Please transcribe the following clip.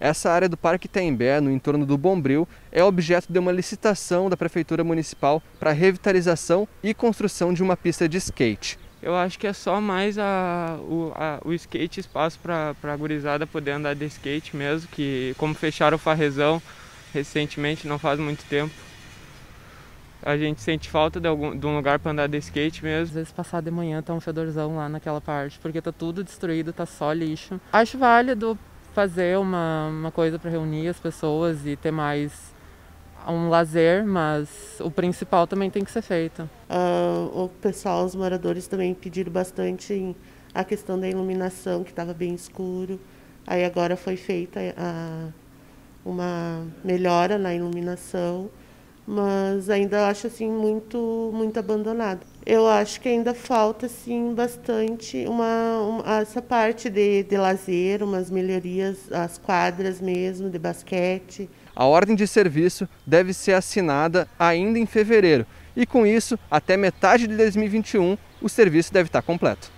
Essa área do Parque Tembé, no entorno do Bombril, é objeto de uma licitação da Prefeitura Municipal para revitalização e construção de uma pista de skate. Eu acho que é só mais a, o, a, o skate espaço para a gurizada poder andar de skate mesmo, que como fecharam o Farrezão recentemente, não faz muito tempo, a gente sente falta de, algum, de um lugar para andar de skate mesmo. Às vezes passar de manhã tá um fedorzão lá naquela parte, porque tá tudo destruído, tá só lixo. Acho válido fazer uma, uma coisa para reunir as pessoas e ter mais um lazer, mas o principal também tem que ser feito. Uh, o pessoal, os moradores também pediram bastante a questão da iluminação, que estava bem escuro. Aí agora foi feita a, uma melhora na iluminação mas ainda acho assim muito muito abandonado. Eu acho que ainda falta assim bastante uma, uma essa parte de, de lazer, umas melhorias, as quadras mesmo de basquete. A ordem de serviço deve ser assinada ainda em fevereiro e com isso, até metade de 2021, o serviço deve estar completo.